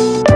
Production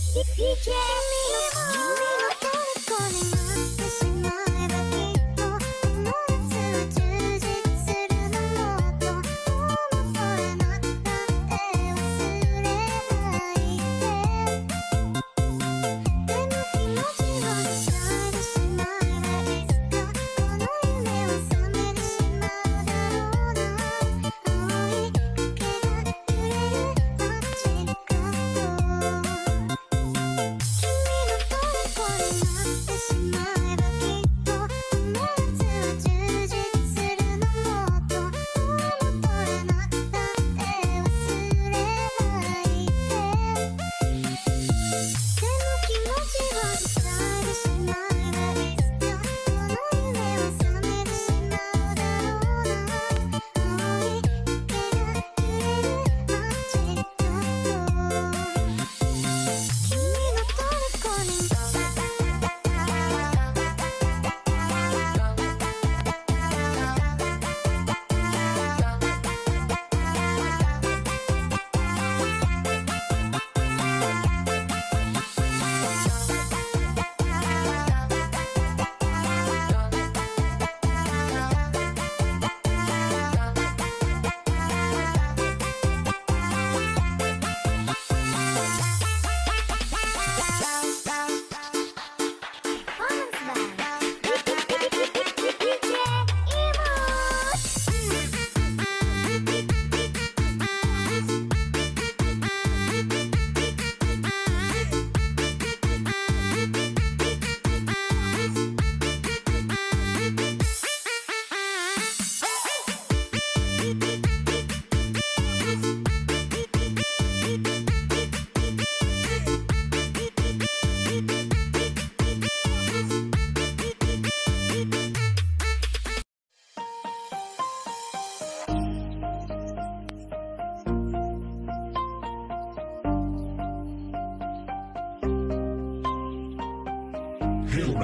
Beep, It's enough.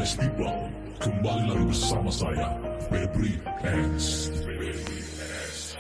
nice people Kembali lagi bersama saya Febri S. Febri S.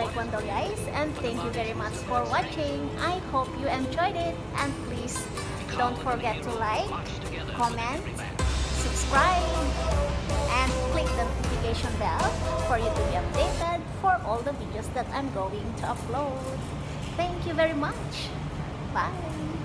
Taekwondo guys and thank you very much for watching. I hope you enjoyed it and please don't forget to like, comment, subscribe, and click the notification bell for you to be updated for all the videos that I'm going to upload. Thank you very much. Bye.